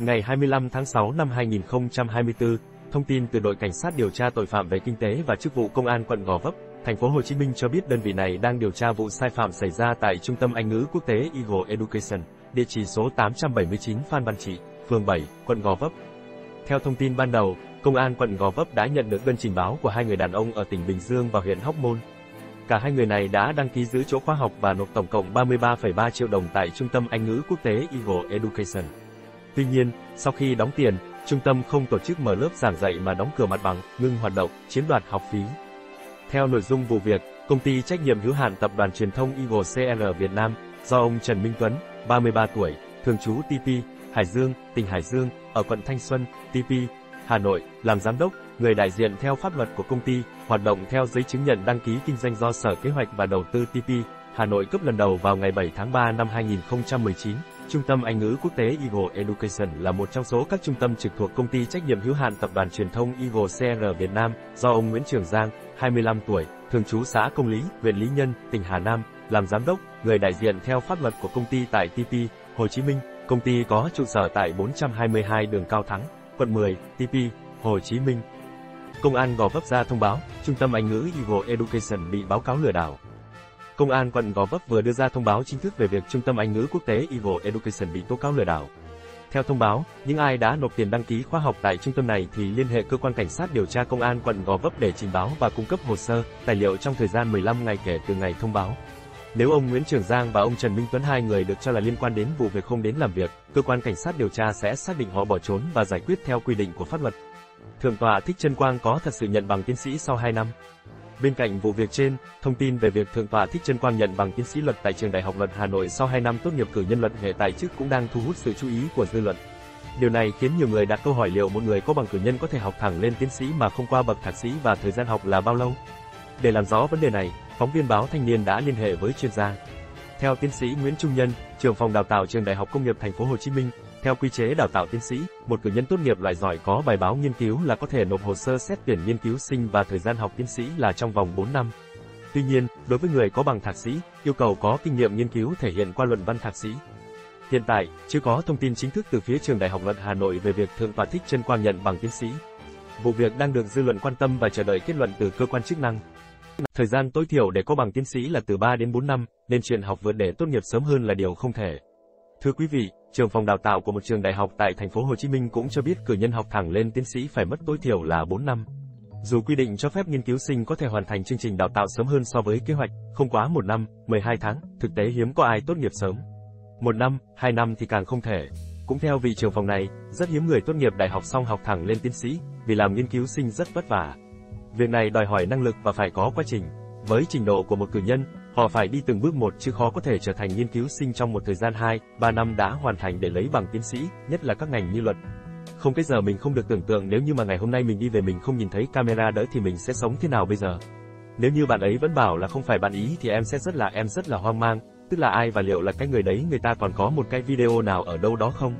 Ngày 25 tháng 6 năm 2024, thông tin từ đội cảnh sát điều tra tội phạm về kinh tế và chức vụ công an quận Gò Vấp, thành phố Hồ Chí Minh cho biết đơn vị này đang điều tra vụ sai phạm xảy ra tại Trung tâm Anh ngữ quốc tế Eagle Education, địa chỉ số 879 Phan Văn Trị, phường 7, quận Gò Vấp. Theo thông tin ban đầu, công an quận Gò Vấp đã nhận được đơn trình báo của hai người đàn ông ở tỉnh Bình Dương và huyện Hóc Môn. Cả hai người này đã đăng ký giữ chỗ khoa học và nộp tổng cộng 33,3 triệu đồng tại Trung tâm Anh ngữ quốc tế Eagle Education. Tuy nhiên, sau khi đóng tiền, trung tâm không tổ chức mở lớp giảng dạy mà đóng cửa mặt bằng, ngưng hoạt động, chiếm đoạt học phí. Theo nội dung vụ việc, công ty trách nhiệm hữu hạn tập đoàn truyền thông Eagle CR Việt Nam, do ông Trần Minh Tuấn, 33 tuổi, thường trú TP, Hải Dương, tỉnh Hải Dương, ở quận Thanh Xuân, TP, Hà Nội, làm giám đốc, người đại diện theo pháp luật của công ty, hoạt động theo giấy chứng nhận đăng ký kinh doanh do Sở Kế hoạch và Đầu tư TP, Hà Nội cấp lần đầu vào ngày 7 tháng 3 năm 2019. Trung tâm Anh ngữ quốc tế Eagle Education là một trong số các trung tâm trực thuộc công ty trách nhiệm hữu hạn tập đoàn truyền thông Eagle CR Việt Nam, do ông Nguyễn Trường Giang, 25 tuổi, thường trú xã Công Lý, huyện Lý Nhân, tỉnh Hà Nam, làm giám đốc, người đại diện theo pháp luật của công ty tại TP, Hồ Chí Minh. Công ty có trụ sở tại 422 đường Cao Thắng, quận 10, TP, Hồ Chí Minh. Công an Gò Vấp ra thông báo, Trung tâm Anh ngữ Eagle Education bị báo cáo lừa đảo. Công an quận Gò Vấp vừa đưa ra thông báo chính thức về việc Trung tâm Anh ngữ quốc tế Eagle Education bị tố cáo lừa đảo. Theo thông báo, những ai đã nộp tiền đăng ký khóa học tại trung tâm này thì liên hệ cơ quan cảnh sát điều tra công an quận Gò Vấp để trình báo và cung cấp hồ sơ, tài liệu trong thời gian 15 ngày kể từ ngày thông báo. Nếu ông Nguyễn Trường Giang và ông Trần Minh Tuấn hai người được cho là liên quan đến vụ việc không đến làm việc, cơ quan cảnh sát điều tra sẽ xác định họ bỏ trốn và giải quyết theo quy định của pháp luật. Thượng tọa Thích Trân Quang có thật sự nhận bằng tiến sĩ sau 2 năm. Bên cạnh vụ việc trên, thông tin về việc Thượng tọa Thích Trân Quang nhận bằng tiến sĩ luật tại trường Đại học Luật Hà Nội sau 2 năm tốt nghiệp cử nhân luật hệ tại chức cũng đang thu hút sự chú ý của dư luận. Điều này khiến nhiều người đặt câu hỏi liệu một người có bằng cử nhân có thể học thẳng lên tiến sĩ mà không qua bậc thạc sĩ và thời gian học là bao lâu? Để làm rõ vấn đề này, phóng viên báo Thanh niên đã liên hệ với chuyên gia. Theo tiến sĩ Nguyễn Trung Nhân, trưởng phòng đào tạo trường Đại học Công nghiệp Thành phố Hồ Chí Minh, theo quy chế đào tạo tiến sĩ, một cử nhân tốt nghiệp loại giỏi có bài báo nghiên cứu là có thể nộp hồ sơ xét tuyển nghiên cứu sinh và thời gian học tiến sĩ là trong vòng 4 năm. Tuy nhiên, đối với người có bằng thạc sĩ, yêu cầu có kinh nghiệm nghiên cứu thể hiện qua luận văn thạc sĩ. Hiện tại, chưa có thông tin chính thức từ phía trường Đại học Luật Hà Nội về việc Thượng tọa Thích Trân Quang nhận bằng tiến sĩ. Vụ việc đang được dư luận quan tâm và chờ đợi kết luận từ cơ quan chức năng. Thời gian tối thiểu để có bằng tiến sĩ là từ 3 đến 4 năm, nên chuyện học vượt để tốt nghiệp sớm hơn là điều không thể. Thưa quý vị, trường phòng đào tạo của một trường đại học tại thành phố Hồ Chí Minh cũng cho biết cử nhân học thẳng lên tiến sĩ phải mất tối thiểu là 4 năm. Dù quy định cho phép nghiên cứu sinh có thể hoàn thành chương trình đào tạo sớm hơn so với kế hoạch, không quá một năm, 12 tháng, thực tế hiếm có ai tốt nghiệp sớm. Một năm, hai năm thì càng không thể. Cũng theo vị trường phòng này, rất hiếm người tốt nghiệp đại học xong học thẳng lên tiến sĩ, vì làm nghiên cứu sinh rất vất vả. Việc này đòi hỏi năng lực và phải có quá trình. Với trình độ của một cử nhân, họ phải đi từng bước một chứ khó có thể trở thành nghiên cứu sinh trong một thời gian 2, 3 năm đã hoàn thành để lấy bằng tiến sĩ, nhất là các ngành như luật. Không cái giờ mình không được tưởng tượng nếu như mà ngày hôm nay mình đi về mình không nhìn thấy camera đỡ thì mình sẽ sống thế nào bây giờ. Nếu như bạn ấy vẫn bảo là không phải bạn ý thì em sẽ rất là em rất là hoang mang, tức là ai và liệu là cái người đấy người ta còn có một cái video nào ở đâu đó không?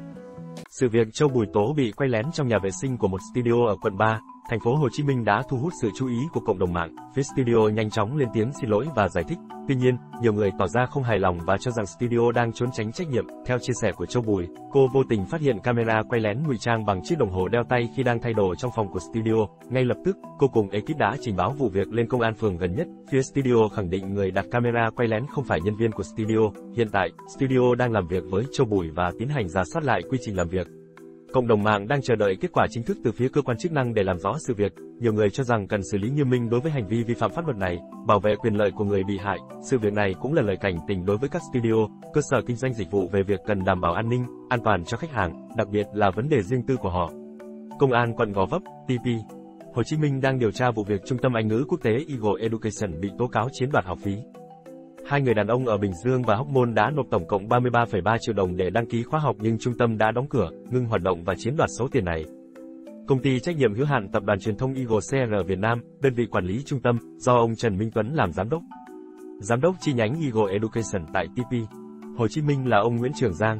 Sự việc Châu Bùi Tố bị quay lén trong nhà vệ sinh của một studio ở quận 3, thành phố Hồ Chí Minh đã thu hút sự chú ý của cộng đồng mạng. Phía studio nhanh chóng lên tiếng xin lỗi và giải thích. Tuy nhiên, nhiều người tỏ ra không hài lòng và cho rằng studio đang trốn tránh trách nhiệm. Theo chia sẻ của Châu Bùi, cô vô tình phát hiện camera quay lén ngụy trang bằng chiếc đồng hồ đeo tay khi đang thay đồ trong phòng của studio. Ngay lập tức, cô cùng ekip đã trình báo vụ việc lên công an phường gần nhất. Phía studio khẳng định người đặt camera quay lén không phải nhân viên của studio. Hiện tại, studio đang làm việc với Châu Bùi và tiến hành giả soát lại quy trình làm việc. Cộng đồng mạng đang chờ đợi kết quả chính thức từ phía cơ quan chức năng để làm rõ sự việc. Nhiều người cho rằng cần xử lý nghiêm minh đối với hành vi vi phạm pháp luật này, bảo vệ quyền lợi của người bị hại. Sự việc này cũng là lời cảnh tỉnh đối với các studio, cơ sở kinh doanh dịch vụ về việc cần đảm bảo an ninh, an toàn cho khách hàng, đặc biệt là vấn đề riêng tư của họ. Công an quận Gò Vấp, TP, Hồ Chí Minh đang điều tra vụ việc Trung tâm Anh ngữ quốc tế Eagle Education bị tố cáo chiếm đoạt học phí. Hai người đàn ông ở Bình Dương và Hóc Môn đã nộp tổng cộng 33,3 triệu đồng để đăng ký khóa học nhưng trung tâm đã đóng cửa, ngưng hoạt động và chiếm đoạt số tiền này. Công ty trách nhiệm hữu hạn tập đoàn truyền thông Eagle CR Việt Nam, đơn vị quản lý trung tâm, do ông Trần Minh Tuấn làm giám đốc. Giám đốc chi nhánh Eagle Education tại TP, Hồ Chí Minh là ông Nguyễn Trường Giang.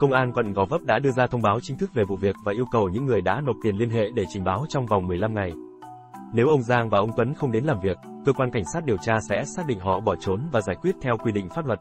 Công an quận Gò Vấp đã đưa ra thông báo chính thức về vụ việc và yêu cầu những người đã nộp tiền liên hệ để trình báo trong vòng 15 ngày. Nếu ông Giang và ông Tuấn không đến làm việc, cơ quan cảnh sát điều tra sẽ xác định họ bỏ trốn và giải quyết theo quy định pháp luật.